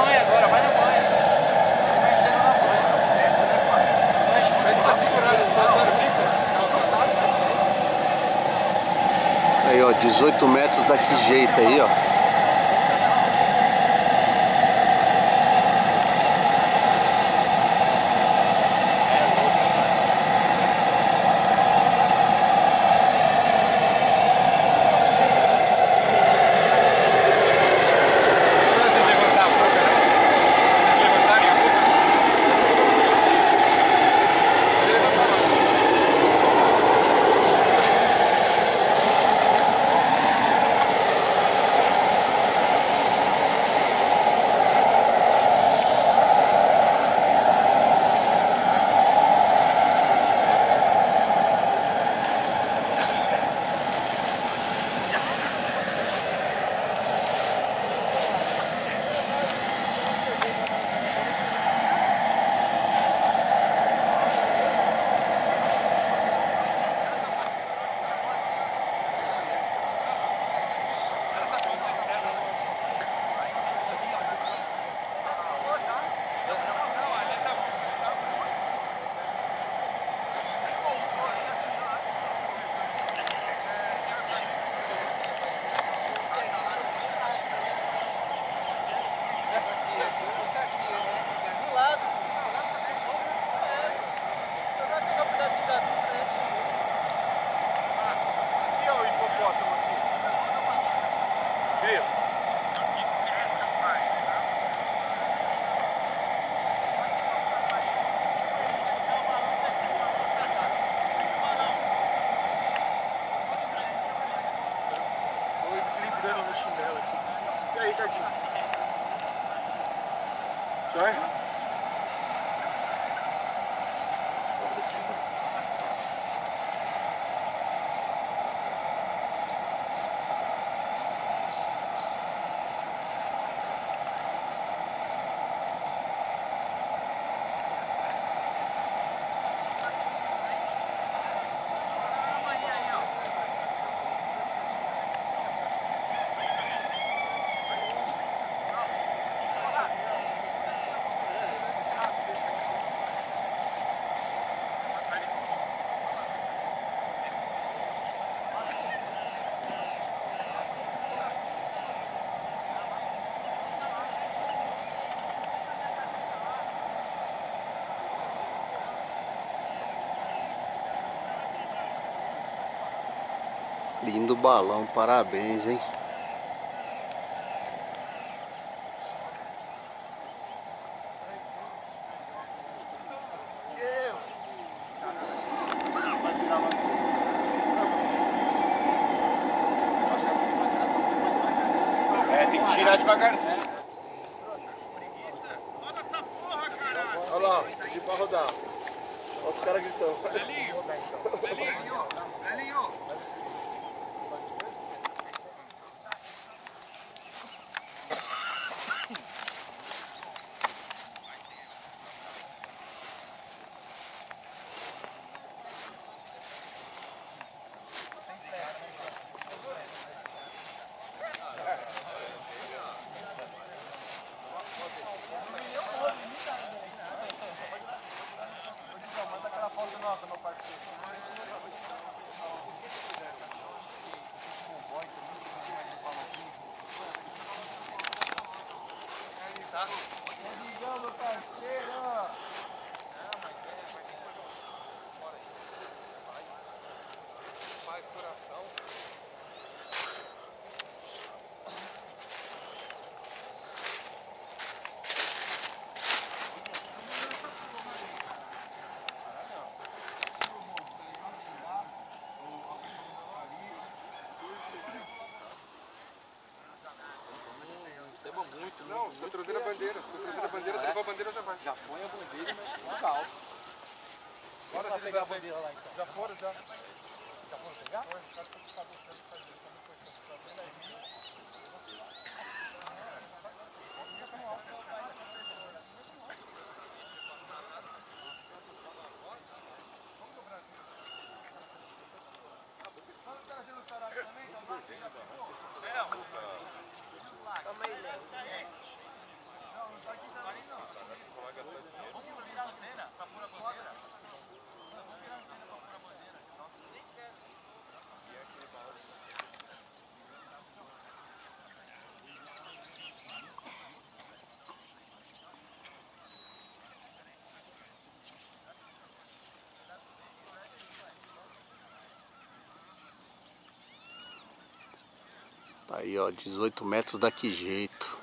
banha agora, vai na banha. Tá segurando, tá. Tá soltado, Aí, ó, 18 metros daqui jeito aí, ó. Lindo balão, parabéns, hein? É, tem que tirar devagarzinho. Olha lá, pedi pra rodar. Olha os caras gritando. Receba muito, Não, tô trazendo a bandeira. Tô trazendo a bandeira, levar a bandeira já vai. Já põe a bandeira, mas fica alto. Bora Bora pegar a bandeira lá então. Já foram, já. Acabou de o cara está deixando fazer, só depois que eu estou vendo aí. Vamos virar antena tá para pôr a bandeira. Vamos virar antena. Tá aí, ó, 18 metros daqui jeito.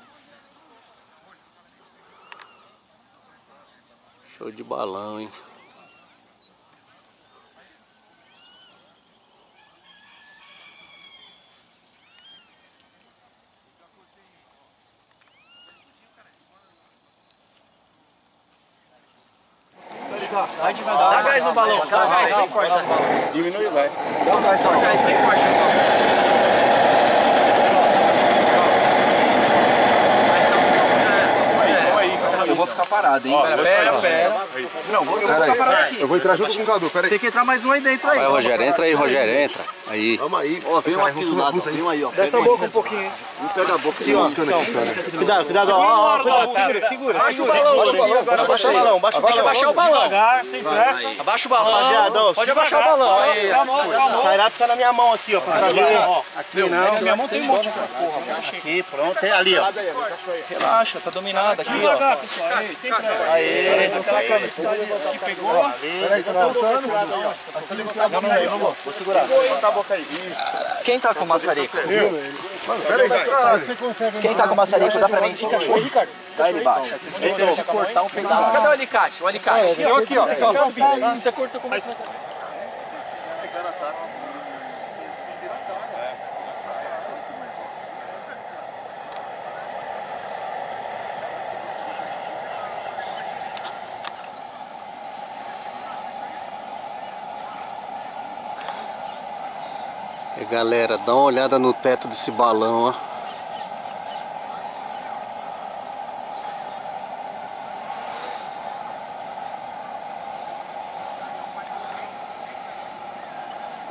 Show de balão, hein? Dá gás no balão, dá gás bem forte. Diminui, vai. Dá gás bem forte. Eu vou ficar parado, hein? Pera, pera, pera. Não, vou, eu vou ficar parado aqui. Eu vou entrar junto com o Cadu, peraí. Tem que entrar mais um aí dentro aí. Vai, Rogério, entra aí, Rogério, entra. Aí. Vamos aí. Ó, vem um aqui do lado, vem um aí, ó. Desce a boca um pouquinho. Um pega a boca Aqui, ó. Buscando aqui, cara. Cuidado, cuidado, ó, ó, cuidado, segura, segura. Baixa o balão, Abaixa o balão, baixa o Pode balão. abaixar o balão. Devagar, sem pressa. Abaixa o balão. Rapaziada, ó, Pode abaixar o balão. Calma, calma. O tá na minha mão aqui, ó, pra. Ó, aqui não. Minha mão tem um monte de Aqui, pronto. É ali, ó. Relaxa, tá dominado aqui, ó. Aê, Aquela câmera que pegou. Peraí, tá voltando. Não, não, não, vou. Vou segurar. Bota a boca aí. Quem tá com maçarico? Peraí, vai. Quem tá com maçarico? Dá pra mim? Ô, Ricardo. Tá ele baixo. Esqueceram de cortar um pedaço. Cadê o alicate? O alicate. Eu aqui, ó. Você cortou com maçarico. E galera, dá uma olhada no teto desse balão, ó.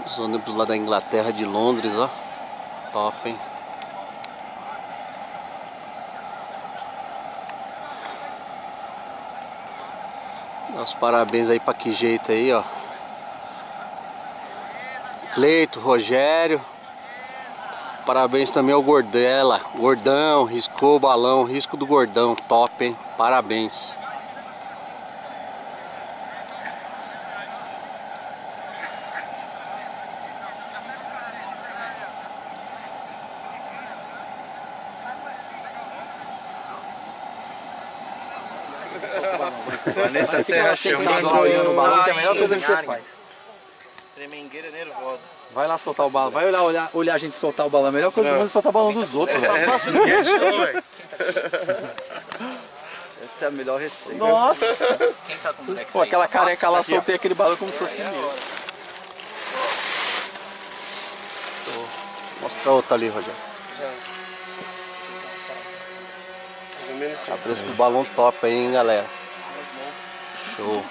Os ônibus lá da Inglaterra, de Londres, ó. Top, hein? Dá os parabéns aí pra que jeito aí, ó. Cleito, Rogério. Parabéns também ao Gordela. Gordão, riscou o balão, risco do gordão. Top, hein? Parabéns. Vanessa Serra chegando o balão, que é a melhor coisa que você faz. Tremengueira nervosa. Vai lá soltar o balão. Vai olhar, olhar, olhar a gente soltar o balão. A melhor coisa é soltar o balão dos outros. velho. Essa é a melhor receita. Nossa! Pô, aquela careca lá, soltei aquele balão como se fosse meu. Mostra outra ali, Rogério. A preço do balão top aí, hein, galera. Show.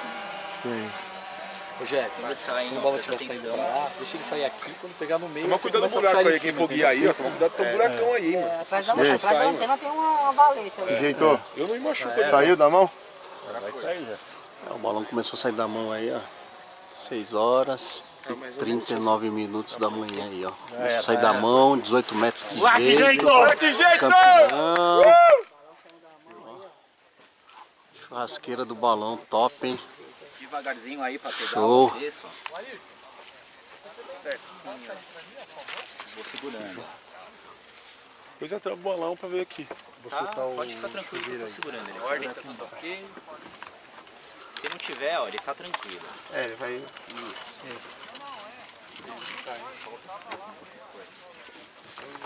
Rogério, quando o balão estiver saindo pra lá, deixa ele sair aqui, quando pegar no meio, Toma cuidado do buraco aí, em quem for guiar aí, ó. Toma cuidado do buracão aí, mano. Atrás da, atrás da antena tem uma, valeta. ali. Ajeitou? Eu não me machuco. Saiu da mão? É, o balão começou a sair da mão aí, ó. 6 horas e 39 minutos da manhã aí, ó. Começou a sair da mão, 18 metros que jeito. Que jeito! Campeão. Churrasqueira do balão, top, hein? Devagarzinho aí pra pegar Show. o preço. Certo. Vou segurando. Depois entra o bolão pra ver aqui. Tá? Pode ficar tranquilo que eu tô segurando ele. Ordem tá tudo ok. Se não tiver, ó, ele tá tranquilo. É, ele vai.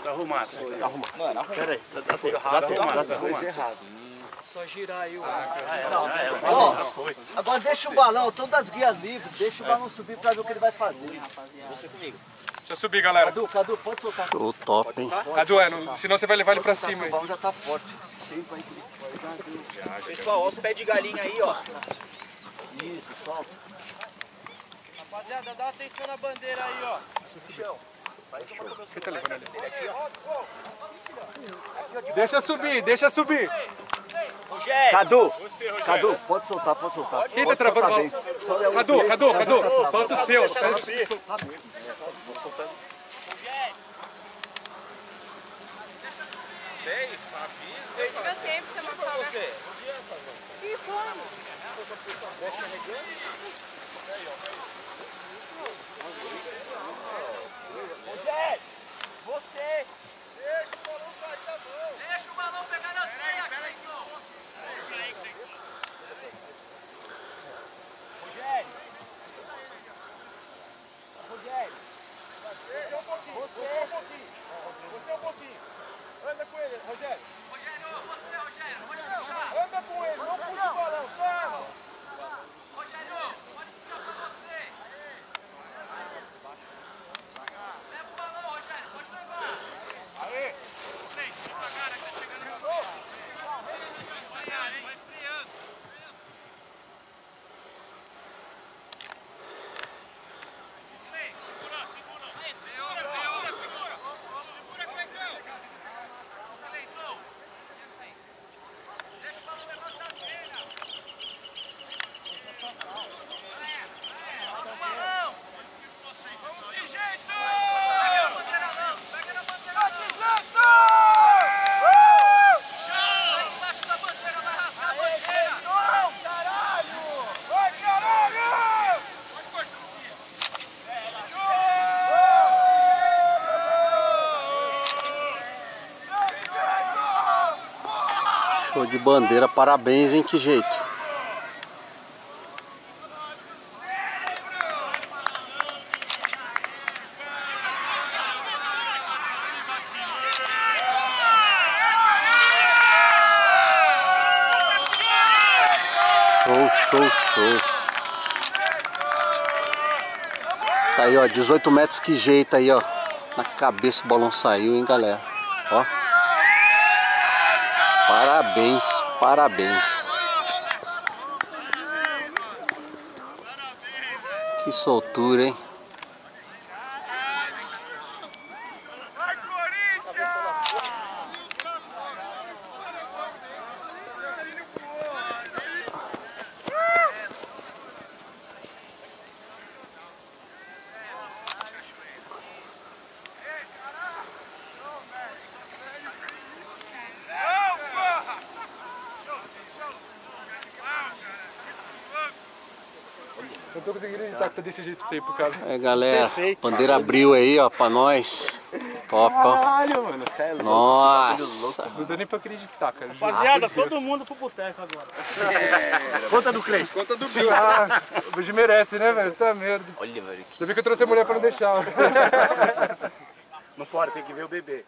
Tá arrumado. Tá arrumado. Mano, arruma. Peraí, tá, tá, arrumado, tá arrumado. errado. Só girar aí o... Agora deixa o balão, todas as guias livres, deixa o balão subir pra ver o que ele vai fazer. Você comigo. Deixa eu subir, galera. Cadu, Cadu, pode soltar. Show top, hein? Cadu, é, não- senão você vai levar ele pra cima. O hein? balão já tá forte. Pessoal, ó os pés de galinha aí, ó. Isso, solta. Rapaziada, dá atenção na bandeira aí, ó. Deixa subir, deixa subir. Cadu, Cadu, pode soltar, pode soltar. Quem tá travando a bola? Cadu, Cadu, Cadu, solta o seu. Meu tempo, você não sabe. E como? Você um pouquinho. Anda com ele, Rogério. Rogério, você, Rogério. Anda com ele, não puxa o balão, ferma. Rogério, pode puxar pra você. Leva o balão, Rogério, pode levar. Aê. Sei, devagar, que tá chegando no gol. Vai esfriando, hein? Vai esfriando. Segura, segura. Segura, segura, segura. Segura, Cleitão. Cleitão. Deixa o balão levantar a cena. Solta o balão. Vamos de jeito. Pega na bandeira não. Pega na bandeira não. De jeito. Vai embaixo da bandeira, vai arrastar a bandeira. Caralho. Vai, caralho. Pode cortar. Show de bandeira, parabéns, hein? Que jeito. Show, show, show. Tá aí, ó, 18 metros, que jeito aí, ó. Na cabeça o balão saiu, hein, galera. Ó. Parabéns, parabéns. Que soltura, hein? Conseguindo acreditar que tá desse jeito o tempo, cara. É, galera, bandeira abriu aí, ó, pra nós. Top, ó. Caralho, mano, sério. Nossa. Não deu nem pra acreditar, cara. Rapaziada, todo mundo pro boteco agora. Conta do Clay. Conta do Bill. Ah, o Bugi merece, né, velho? Tá merda. Olha, velho. Ainda bem que eu trouxe a mulher pra não deixar. Não pode, tem que ver o bebê.